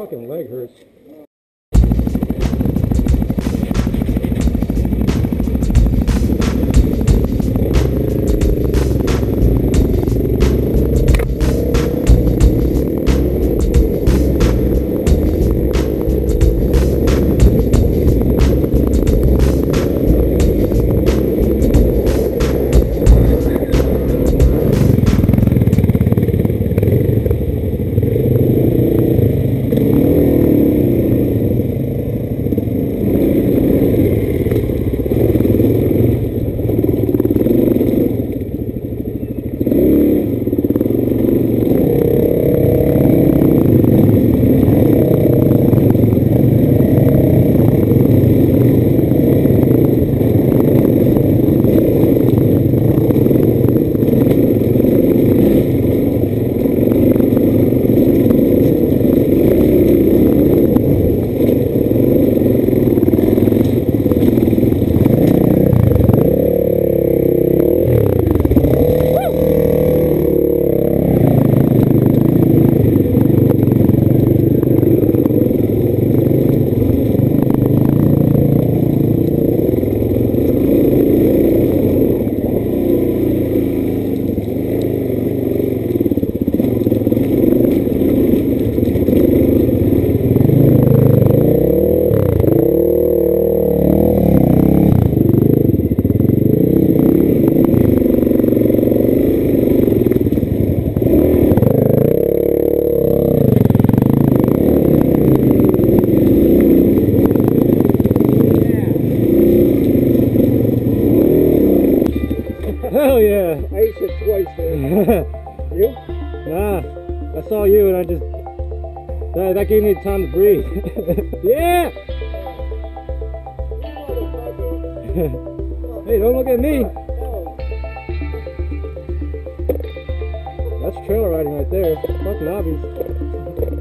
fucking leg hurts. you? Nah, I saw you and I just that, that gave me time to breathe. yeah! hey, don't look at me. That's trailer riding right there. Fucking obvious.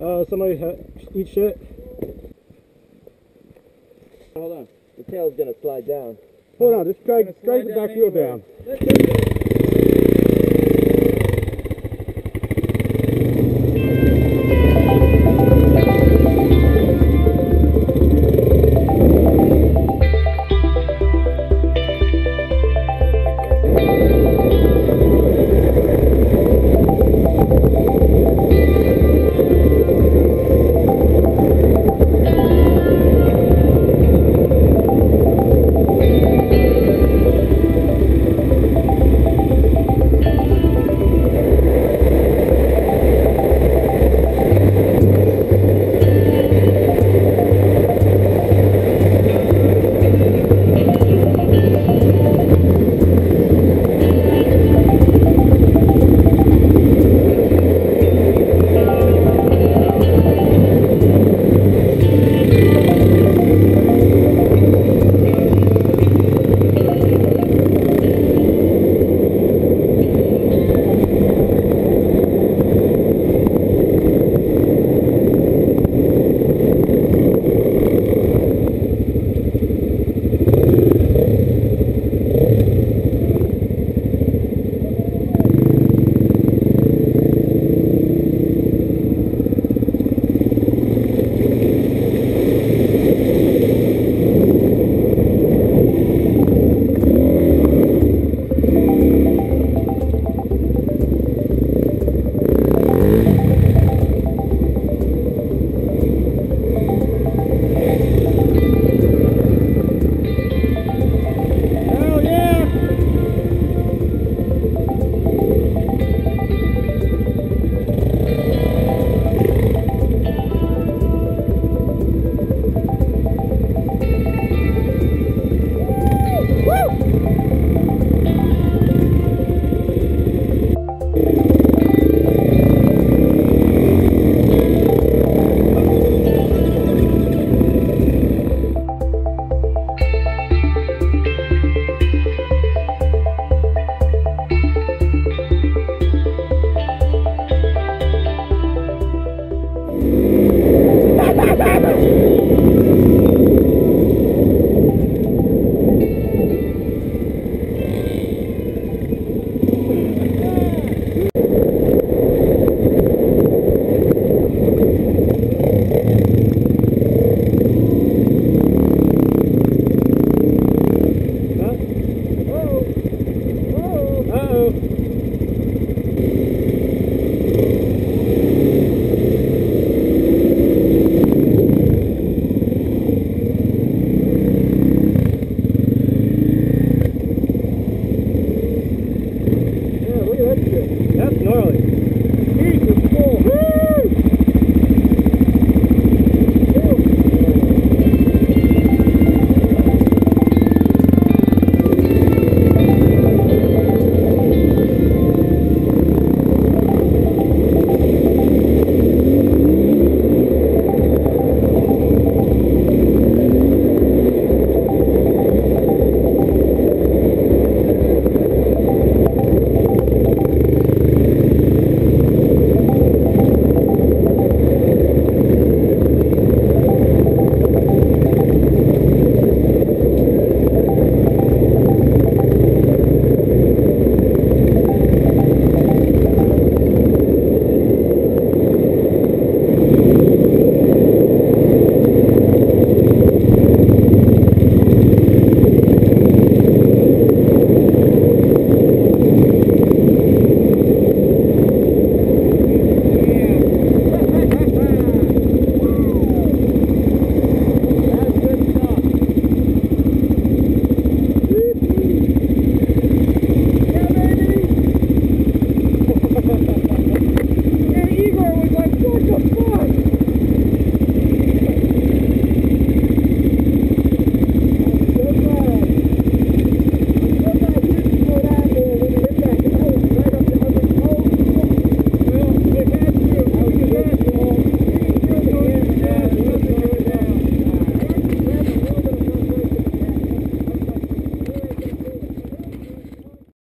Uh, somebody eat shit. Hold on. The tail's gonna slide down. Hold on, just drag, drag the back wheel down.